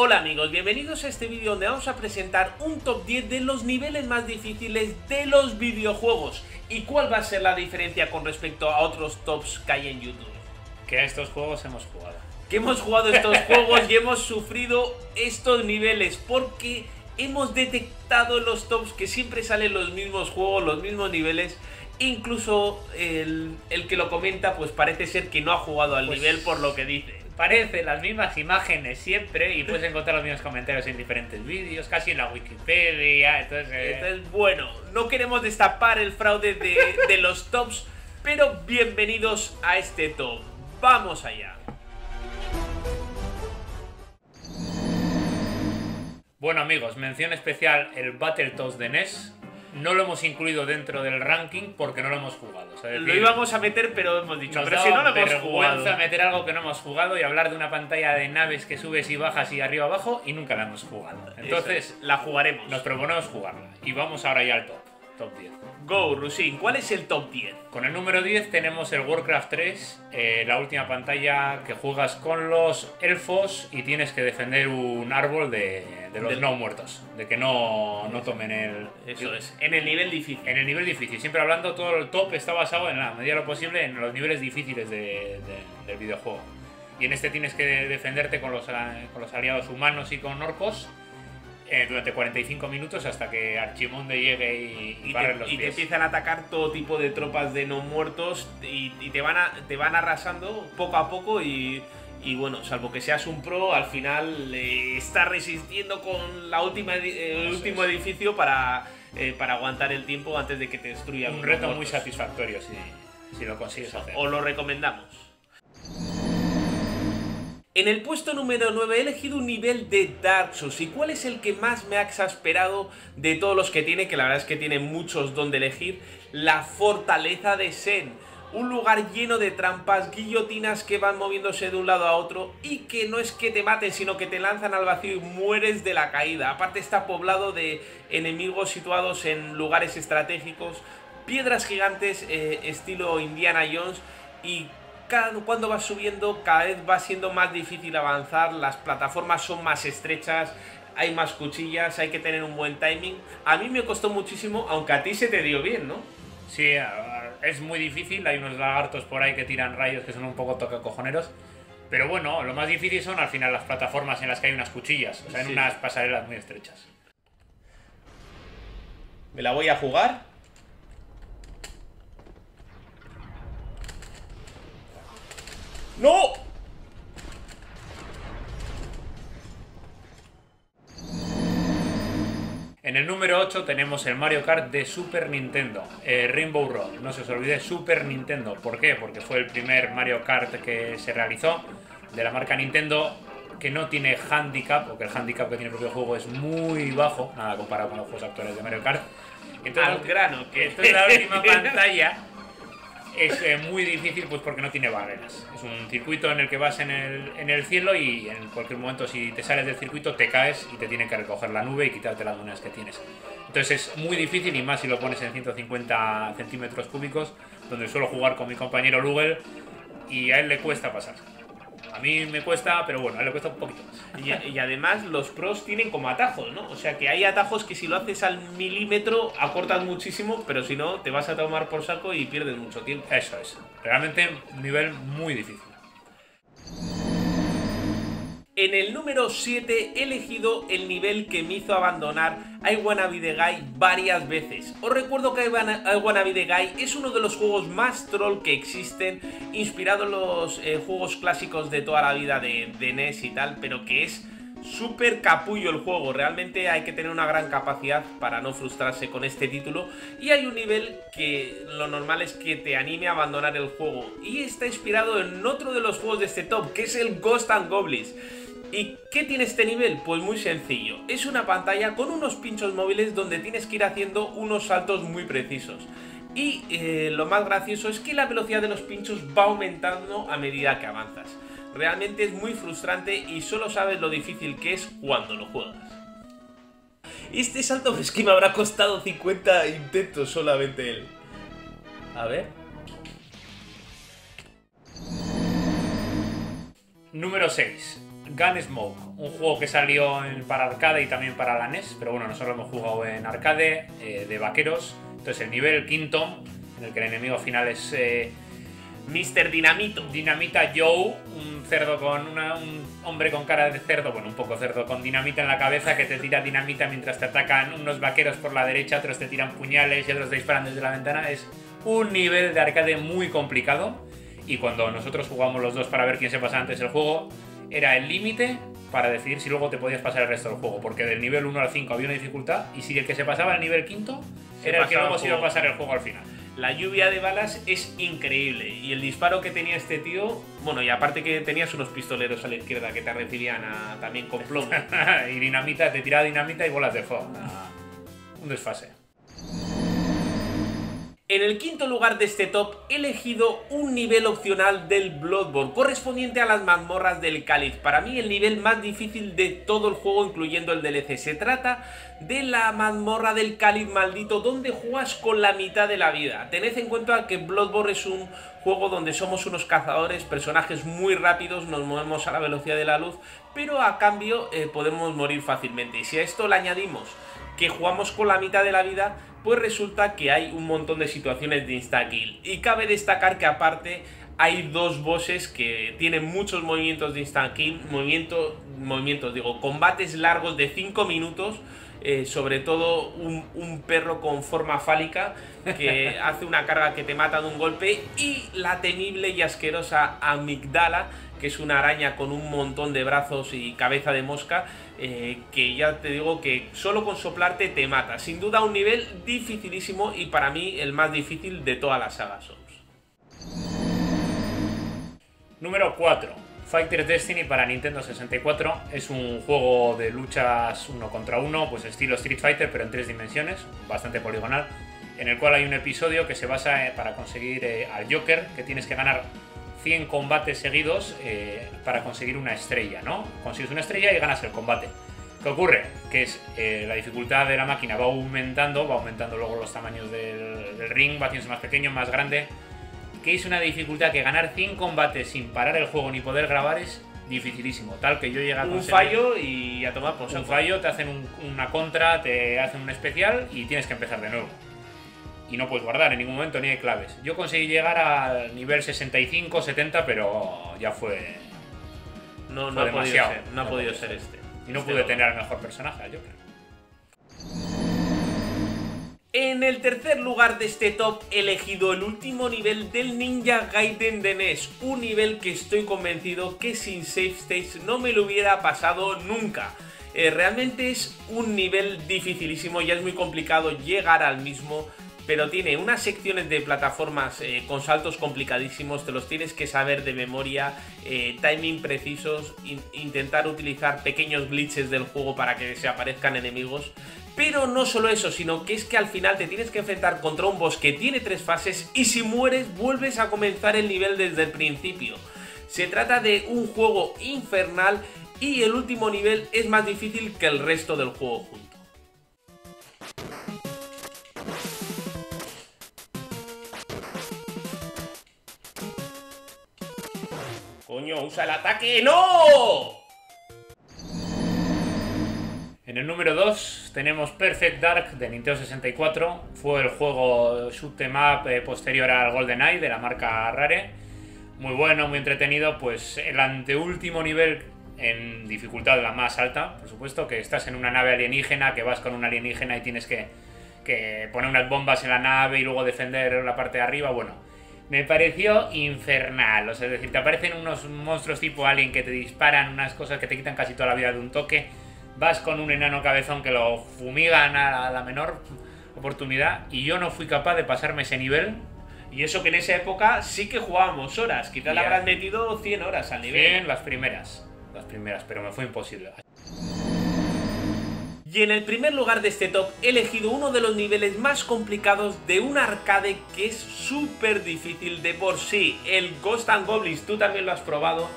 Hola amigos, bienvenidos a este vídeo donde vamos a presentar un top 10 de los niveles más difíciles de los videojuegos y cuál va a ser la diferencia con respecto a otros tops que hay en YouTube. Que a estos juegos hemos jugado. Que hemos jugado estos juegos y hemos sufrido estos niveles porque hemos detectado en los tops que siempre salen los mismos juegos, los mismos niveles Incluso el, que lo comenta, pues parece ser que no ha jugado al Pues nivel por lo que dice. Parece las mismas imágenes siempre y puedes encontrar los mismos comentarios en diferentes vídeos, casi en la Wikipedia. Entonces, eh, Entonces, bueno, no queremos destapar el fraude de, de los tops, pero bienvenidos a este top. Vamos allá. Bueno amigos, mención especial el Battletoads de NES. No lo hemos incluido dentro del ranking porque no lo hemos jugado. o sea, es Lo íbamos a meter, pero hemos dicho, pero si no lo hemos jugado. meter algo que no hemos jugado y hablar de una pantalla de naves que subes y bajas y arriba abajo y nunca la hemos jugado. Entonces, es, la jugaremos. nos proponemos jugarla. Y vamos ahora ya al top. Top 10. Go, Rusin, ¿cuál es el top 10? Con el número 10 tenemos el Warcraft 3, eh, la última pantalla que juegas con los elfos y tienes que defender un árbol de, de los Del- no muertos, de que no, no tomen el... Eso es, en el nivel difícil. En el nivel difícil, siempre hablando, todo el top está basado en la medida de lo posible en los niveles difíciles de- de- del videojuego. Y en este tienes que defenderte con los, a- con los aliados humanos y con orcos eh, durante 45 minutos hasta que Archimonde llegue y, y te, los y te empiezan a atacar todo tipo de tropas de no muertos y, y te, van a, te van arrasando poco a poco y, y bueno, salvo que seas un pro, al final eh, estás resistiendo con la última eh, el último es. edificio para, eh, para aguantar el tiempo antes de que te destruyan. Un reto muy satisfactorio si, si lo consigues hacer. Os lo recomendamos. En el puesto número 9 he elegido un nivel de Dark. ¿Y cuál es el que más me ha exasperado de todos los que tiene? Que la verdad es que tiene muchos donde elegir. La Fortaleza de Sen. Un lugar lleno de trampas, guillotinas que van moviéndose de un lado a otro y que no es que te maten, sino que te lanzan al vacío y mueres de la caída. Aparte está poblado de enemigos situados en lugares estratégicos, piedras gigantes eh, estilo Indiana Jones y cada, cuando vas subiendo cada vez va siendo más difícil avanzar, las plataformas son más estrechas, hay más cuchillas, hay que tener un buen timing. A mí me costó muchísimo, aunque a ti se te dio bien, ¿no? Sí, es muy difícil, hay unos lagartos por ahí que tiran rayos que son un poco tocacojoneros. Pero bueno, lo más difícil son al final las plataformas en las que hay unas cuchillas, o sea, en Sí. unas pasarelas muy estrechas. Me la voy a jugar. ¡No! En el número 8 tenemos el Mario Kart de Super Nintendo, eh, Rainbow Road. No se os olvide Super Nintendo. ¿Por qué? Porque fue el primer Mario Kart que se realizó de la marca Nintendo que no tiene handicap, porque el handicap que tiene el propio juego es muy bajo, nada comparado con los juegos actuales de Mario Kart. Entonces, Al grano, que Entonces la última pantalla es eh, muy difícil pues porque no tiene barreras. Es un circuito en el que vas en el, en el cielo y en cualquier momento si te sales del circuito te caes y te tiene que recoger la nube y quitarte las dunas que tienes. Entonces es muy difícil y más si lo pones en 150 centímetros cúbicos, donde suelo jugar con mi compañero Lugel y a él le cuesta pasar. A mí me cuesta, pero bueno, a él le cuesta un poquito más. Y, además los pros tienen como atajos, ¿no? O sea que hay atajos que si lo haces al milímetro acortas muchísimo, pero si no te vas a tomar por saco y pierdes mucho tiempo. Eso es. Realmente un nivel muy difícil. En el número 7 he elegido el nivel que me hizo abandonar I Wanna Be The Guy varias veces. Os recuerdo que I Wanna, Be The Guy es uno de los juegos más troll que existen, inspirado en los eh, juegos clásicos de toda la vida de, de NES y tal, pero que es súper capullo el juego. Realmente hay que tener una gran capacidad para no frustrarse con este título. Y hay un nivel que lo normal es que te anime a abandonar el juego. Y está inspirado en otro de los juegos de este top, que es el Ghost and Goblins. ¿Y qué tiene este nivel? Pues muy sencillo. Es una pantalla con unos pinchos móviles donde tienes que ir haciendo unos saltos muy precisos. Y eh, lo más gracioso es que la velocidad de los pinchos va aumentando a medida que avanzas. Realmente es muy frustrante y solo sabes lo difícil que es cuando lo juegas. Este salto es que me habrá costado 50 intentos solamente él. A ver. Número 6. Gunsmoke, un juego que salió para arcade y también para la NES, pero bueno, nosotros lo hemos jugado en arcade, eh, de vaqueros. Entonces el nivel quinto, en el que el enemigo final es eh, Mr. Dinamito. Dinamita Joe, un cerdo con un hombre con cara de cerdo, bueno, un poco cerdo, con dinamita en la cabeza que te tira dinamita mientras te atacan unos vaqueros por la derecha, otros te tiran puñales y otros te disparan desde la ventana. Es un nivel de arcade muy complicado. Y cuando nosotros jugamos los dos para ver quién se pasa antes el juego, era el límite para decidir si luego te podías pasar el resto del juego. Porque del nivel 1 al 5 había una dificultad y si el que se pasaba al nivel quinto Se era el que luego se iba a pasar el juego al final. La lluvia de balas es increíble. Y el disparo que tenía este tío. Bueno, y aparte que tenías unos pistoleros a la izquierda que te recibían a- también con plomo. y dinamita, te tiraba dinamita y bolas de fuego. Un desfase. En el quinto lugar de este top he elegido un nivel opcional del Bloodborne correspondiente a las mazmorras del Cáliz. Para mí el nivel más difícil de todo el juego incluyendo el DLC. Se trata de la mazmorra del Cáliz maldito donde juegas con la mitad de la vida. Tened en cuenta que Bloodborne es un juego donde somos unos cazadores, personajes muy rápidos, nos movemos a la velocidad de la luz, pero a cambio eh, podemos morir fácilmente. Y si a esto le añadimos que jugamos con la mitad de la vida, pues resulta que hay un montón de situaciones de insta-kill. Y cabe destacar que aparte hay dos bosses que tienen muchos movimientos de insta-kill, movimiento, movimientos, digo, combates largos de 5 minutos, eh, sobre todo un, un perro con forma fálica que hace una carga que te mata de un golpe y la temible y asquerosa amigdala que es una araña con un montón de brazos y cabeza de mosca, eh, que ya te digo que solo con soplarte te mata. Sin duda un nivel dificilísimo y para mí el más difícil de toda la saga Souls. Número 4. Fighter Destiny para Nintendo 64 es un juego de luchas uno contra uno, pues estilo Street Fighter, pero en tres dimensiones, bastante poligonal, en el cual hay un episodio que se basa eh, para conseguir eh, al Joker, que tienes que ganar 100 combates seguidos eh, para conseguir una estrella, ¿no? Consigues una estrella y ganas el combate. ¿Qué ocurre? Que es la dificultad de la máquina va aumentando, va aumentando luego los tamaños del, del ring, va haciéndose más pequeño, más grande, que es una dificultad que ganar 100 combates sin parar el juego ni poder grabar es dificilísimo. Tal que yo llegué a Un fallo y a tomar por un fallo, te hacen un- una contra, te hacen un especial y tienes que empezar de nuevo. Y no puedes guardar en ningún momento ni hay claves. Yo conseguí llegar al nivel 65, 70, pero ya fue. No, no Fue ha podido demasiado. ser, no ha No podido ser este. Y no Este pude no. tener al mejor personaje, al Joker. En el tercer lugar de este top he elegido el último nivel del Ninja Gaiden de NES, un nivel que estoy convencido que sin save states no me lo hubiera pasado nunca. Eh, realmente es un nivel dificilísimo, ya es muy complicado llegar al mismo, pero tiene unas secciones de plataformas eh, con saltos complicadísimos, te los tienes que saber de memoria, eh, timing precisos, in- intentar utilizar pequeños glitches del juego para que se aparezcan enemigos. Pero no solo eso, sino que es que al final te tienes que enfrentar contra un boss que tiene tres fases y si mueres vuelves a comenzar el nivel desde el principio. Se trata de un juego infernal y el último nivel es más difícil que el resto del juego junto. Coño, usa el ataque. ¡No! En el número 2 tenemos Perfect Dark de Nintendo 64. Fue el juego shoot 'em up eh, posterior al GoldenEye de la marca Rare. Muy bueno, muy entretenido. Pues el anteúltimo nivel en dificultad la más alta, por supuesto, que estás en una nave alienígena, que vas con un alienígena y tienes que, que poner unas bombas en la nave y luego defender la parte de arriba. Bueno, me pareció infernal. O sea, es decir, te aparecen unos monstruos tipo alien que te disparan unas cosas que te quitan casi toda la vida de un toque. Vas con un enano cabezón que lo fumigan a la, menor oportunidad. Y yo no fui capaz de pasarme ese nivel. Y eso que en esa época sí que jugábamos horas. Quizá le habrán metido 100 horas al nivel. Bien, las primeras. Las primeras, pero me fue imposible. Y en el primer lugar de este top he elegido uno de los niveles más complicados de un arcade que es súper difícil de por sí. El Ghost and Goblins, tú también lo has probado.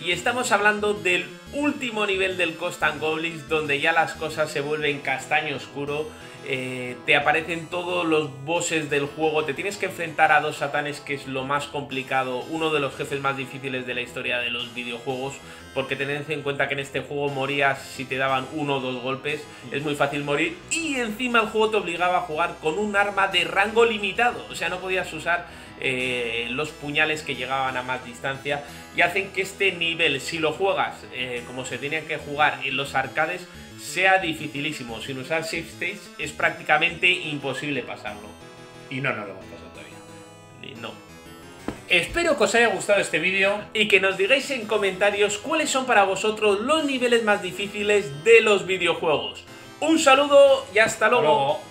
Y estamos hablando del último nivel del Cost and Goblins, donde ya las cosas se vuelven castaño oscuro. Eh, te aparecen todos los bosses del juego, te tienes que enfrentar a dos satanes que es lo más complicado, uno de los jefes más difíciles de la historia de los videojuegos, porque tened en cuenta que en este juego morías si te daban uno o dos golpes, es muy fácil morir, y encima el juego te obligaba a jugar con un arma de rango limitado, o sea, no podías usar eh, los puñales que llegaban a más distancia y hacen que este nivel, si lo juegas eh, como se tenía que jugar en los arcades, sea dificilísimo. Sin usar Safe Stage es prácticamente imposible pasarlo. Y no nos lo hemos pasado todavía. no. Espero que os haya gustado este vídeo. Y que nos digáis en comentarios cuáles son para vosotros los niveles más difíciles de los videojuegos. Un saludo y hasta luego.